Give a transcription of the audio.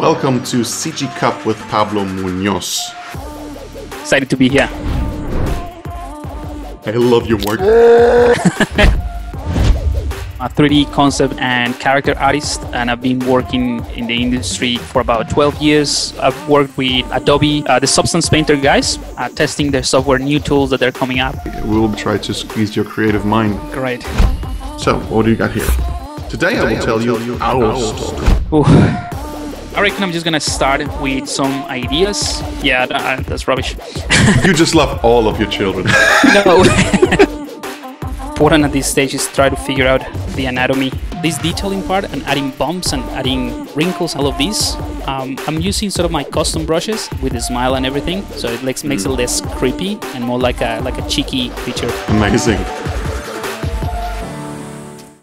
Welcome to CG Cup with Pablo Munoz. Excited to be here. I love your work. a 3D concept and character artist, and I've been working in the industry for about 12 years. I've worked with Adobe, uh, the Substance Painter guys, uh, testing their software, new tools that they're coming up. We'll try to squeeze your creative mind. Great. So, what do you got here? Today, I will tell you our story. Ooh. I reckon I'm just gonna start with some ideas. Yeah, that, that's rubbish. you just love all of your children. no. important at this stage is try to figure out the anatomy. This detailing part and adding bumps and adding wrinkles, all of these. Um, I'm using sort of my custom brushes with the smile and everything, so it makes, makes it less creepy and more like a like a cheeky creature. Amazing.